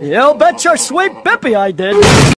You bet your sweet Bippy I did.